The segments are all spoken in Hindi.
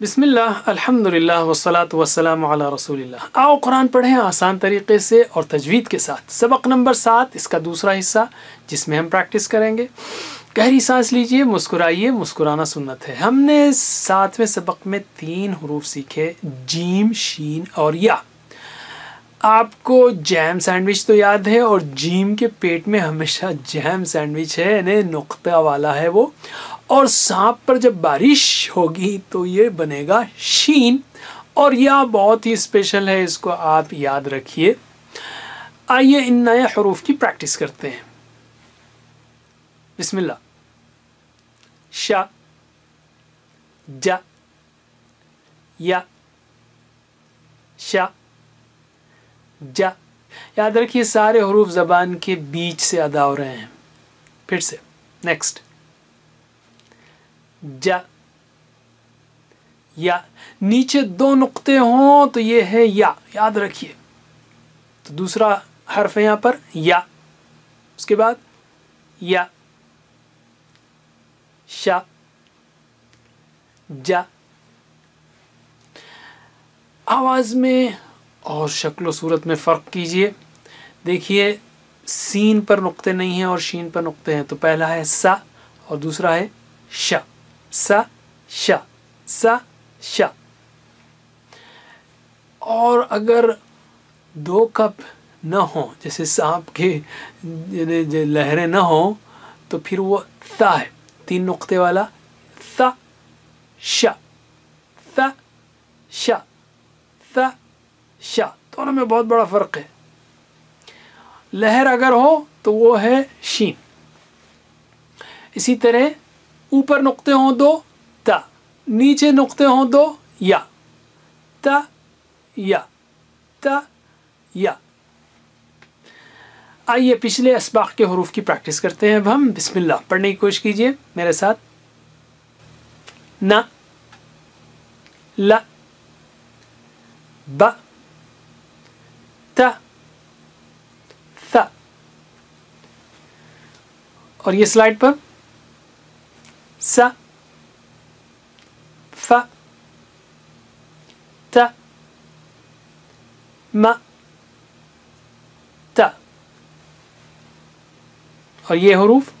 बिस्मिल्लाह, अल्हम्दुलिल्लाह, वस्सलातु वस्सलामु अला रसूलिल्लाह। आओ कुरान पढ़ें आसान तरीके से और तजवीद के साथ। सबक नंबर सात, इसका दूसरा हिस्सा, जिसमें हम प्रैक्टिस करेंगे। गहरी सांस लीजिए, मुस्कुराइए, मुस्कुराना सुन्नत है। हमने सातवें सबक में तीन हरूफ सीखे, जीम, शीन और या। आपको जैम सैंडविच तो याद है और जीम के पेट में हमेशा जैम सैंडविच है, यानी नुक्ता वाला है वो। और सांप पर जब बारिश होगी तो ये बनेगा शीन। और यह बहुत ही स्पेशल है, इसको आप याद रखिए। आइए इन नए हरूफ की प्रैक्टिस करते हैं। बिस्मिल्लाह। शा, जा, या, शा, जा। याद रखिए, सारे हरूफ जबान के बीच से अदा हो रहे हैं। फिर से नेक्स्ट जा। या। नीचे दो नुक्ते हों तो ये है या। याद रखिए। तो दूसरा हर्फ है यहाँ पर, या। उसके बाद, या। शा। जा। आवाज़ में और शक्ल सूरत में फ़र्क कीजिए। देखिए, सीन पर नुक्ते नहीं हैं और शीन पर नुक्ते हैं। तो पहला है सा और दूसरा है श। सा, श सा, श। और अगर दो कप न हो, जैसे सांप के लहरें न हो तो फिर वो ता है। तीन नुक्ते वाला ता श। ता श। ता श। दोनों में बहुत बड़ा फ़र्क है। लहर अगर हो तो वो है शीन। इसी तरह ऊपर नुक्ते हों दो, त। नीचे नुक्ते हों दो, या। त, या। ता, या। आइए पिछले इसबाक के हरूफ की प्रैक्टिस करते हैं अब हम। बिस्मिल्लाह, पढ़ने की कोशिश कीजिए मेरे साथ। न। ल। ब। त। थ और ये स्लाइड पर स फ त म त और ये हरूफ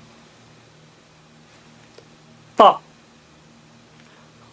ता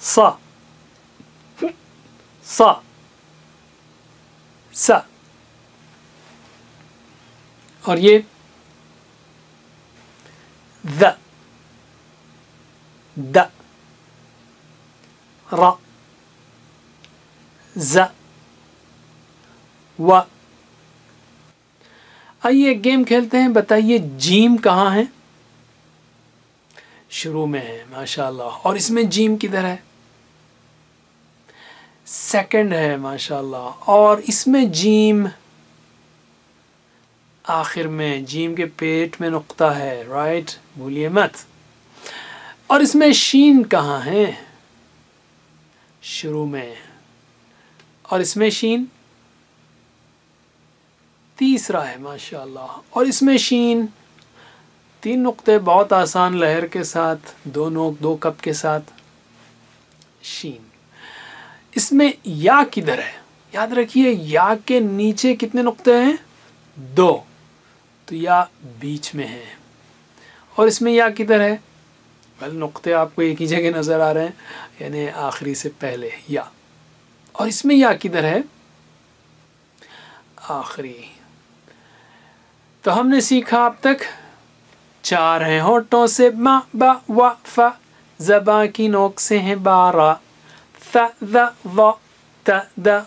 सा सा सा और ये द द र ज व आइए एक गेम खेलते हैं, बताइए जीम कहाँ है? शुरू में है, माशाल्लाह। और इसमें जीम किधर है? सेकंड है, माशाल्लाह। और इसमें जीम आखिर में, जीम के पेट में नुक्ता है राइट भूलिए मत। और इसमें शीन कहाँ है? शुरू में। और इसमें शीन तीसरा है, माशाल्लाह। और इसमें शीन तीन नुक्ते बहुत आसान लहर के साथ, दो नोक, दो कप के साथ। शीन। इसमें या किधर है? याद रखिए, या के नीचे कितने नुक्ते हैं? दो। तो या बीच में है। और इसमें या किधर है? वेल नुक्ते आपको एक ही जगह नज़र आ रहे हैं, यानी आखिरी से पहले, या। और इसमें या किधर है? आखिरी। तो हमने सीखा अब तक, चार हैं होठों से, मा, बा, वा, फा, जबा की नोक से हैं बारह th th th त, द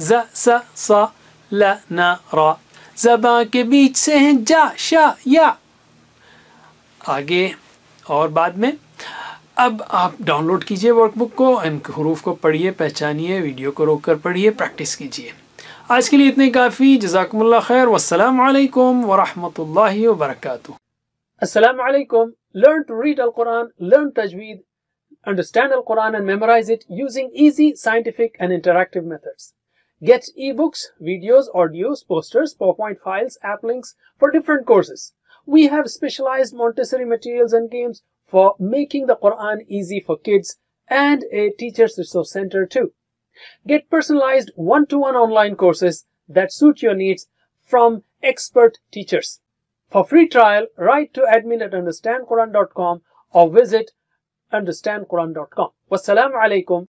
ज, स स, ल, न, र। जबा के बीच से हैं जा शा या। आगे और बाद में। अब आप डाउनलोड कीजिए वर्कबुक को इन हरूफ को पढ़िए पहचानिए वीडियो को रोक कर पढ़िए प्रैक्टिस कीजिए। आज के लिए इतने काफ़ी। जजाकमुल्ला खैर वालेकुम वरहमतुल्लाहि वबरकातुहू। अस्सलाम वालेकुम learn to read al-Quran learn tajweed understand Al-Quran and memorize it using easy, scientific and interactive methods. Get ebooks, videos, audios, posters, PowerPoint files, app links for different courses. We have specialized Montessori materials and games for making the Quran easy for kids and a teacher's resource center too. Get personalized one-to-one online courses that suit your needs from expert teachers. For free trial, write to admin at understandquran.com or visit understandquran.com. Wassalamu alaikum